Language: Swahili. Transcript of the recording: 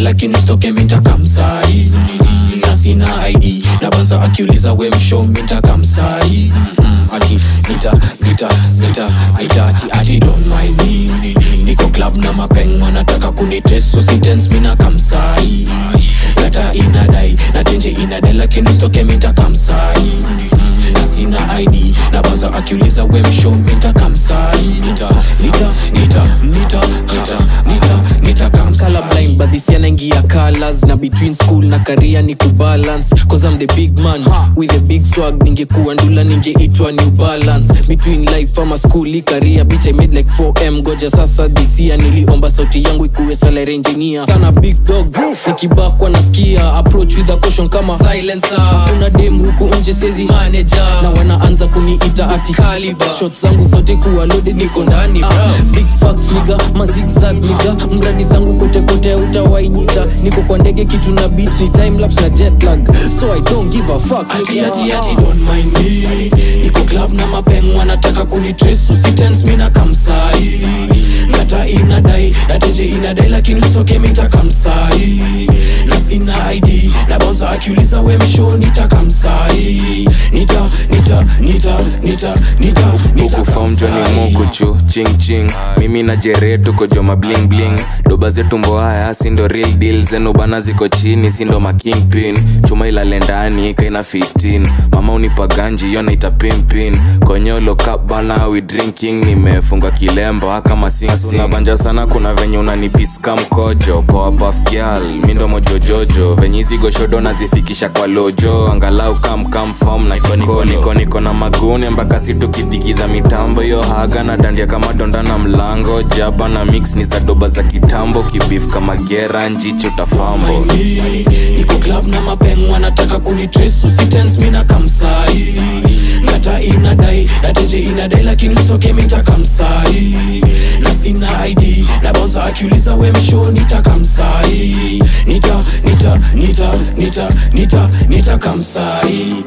lakini stoke minta kamsai na sina id na banza akiuliza we msho minta kamsai ati nita ati ati don't mind me. Niko club na mapeng wanataka kunitesu si dance mina kamsai gata inadai na tenje inadai lakini stoke minta kamsai na sina id na banza akiuliza we msho minta kamsai nita nita nita nita nita nita colors na between school na career ni kubalance cause I'm the big man with a big swag. Ningekuwa ndula ningeitwa new balance. Between life ama school career bitch I made like 4m goja sasa year niliomba sauti yangu ikuwe salary engineer. Sana big dog nikibakwa nasikia. Approach with a caution kama silencer. Kuna dem huku nje sezi manager. Na wanaanza kuniita ati caliber. Shots zangu zote kuwa loaded niko ndani bro big facts niga mazigzag niga mradi zangu kote kote utawainita niko kwa ndege kitu na beat ni time lapse na jet lag. So i don't give a fuck. Ati nigga. ati ati don't mind me. Niko club na mapeng wanataka kunitresu sitens mina kamsai inadai na tenje inadai lakini usoke mitakamsai na sina id na bonza akiuliza we msho nita kamsai nita nita nita nita nita nita ukufom joni kamsai. mukuchu ching ching. Mimi na jere tuko joma bling bling. Doba zetu mboaya sindo real deal. Zenu bana ziko chini sindo makingpin chuma ilale ndani kaina 15 mama unipa ganji yo naita pimpin. Konyolo cup bana we drinking. Nimefunga kilemba kama sinabanja sana kuna venye unanipiska mkojo. Poa puff girl mindo mojojojo. Venye hizi goshodo nazifikisha kwa lojo. Angalau kamkam fom na niko niko niko na magune mpaka situkidigidha mitambo. Yo haga na dandia kama donda na mlango. Jaba na mix ni za doba za kitambo. Kibif kama gera njicho tafambo. Niko club na mapeng wanataka kunitresu sitens mina kamsai data inadai na tenje inadai lakini usoke mita kamsai na sina id na bonza akiuliza we msho nita kamsai nita nita nita nita nita nita kamsai